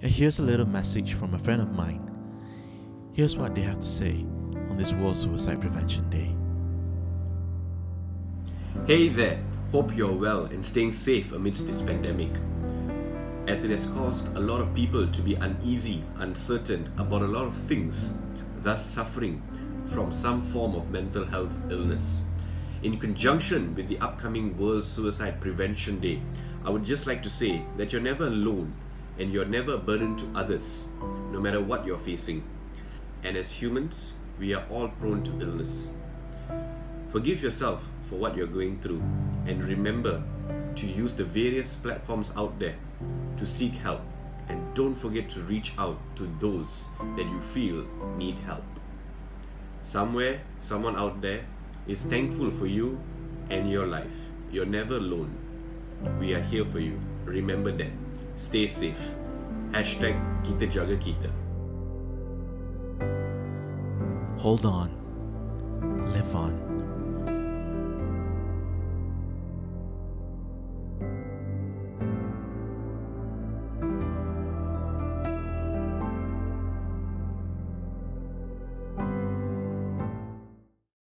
And here's a little message from a friend of mine. Here's what they have to say on this World Suicide Prevention Day. Hey there, hope you're well and staying safe amidst this pandemic. As it has caused a lot of people to be uneasy, uncertain about a lot of things, thus suffering from some form of mental health illness. In conjunction with the upcoming World Suicide Prevention Day, I would just like to say that you're never alone and you're never a burden to others, no matter what you're facing. And as humans, we are all prone to illness. Forgive yourself for what you're going through and remember to use the various platforms out there to seek help and don't forget to reach out to those that you feel need help. Somewhere, someone out there is thankful for you and your life. You're never alone. We are here for you. Remember that. Stay safe. Hashtag kita jaga kita. Hold on. Live on.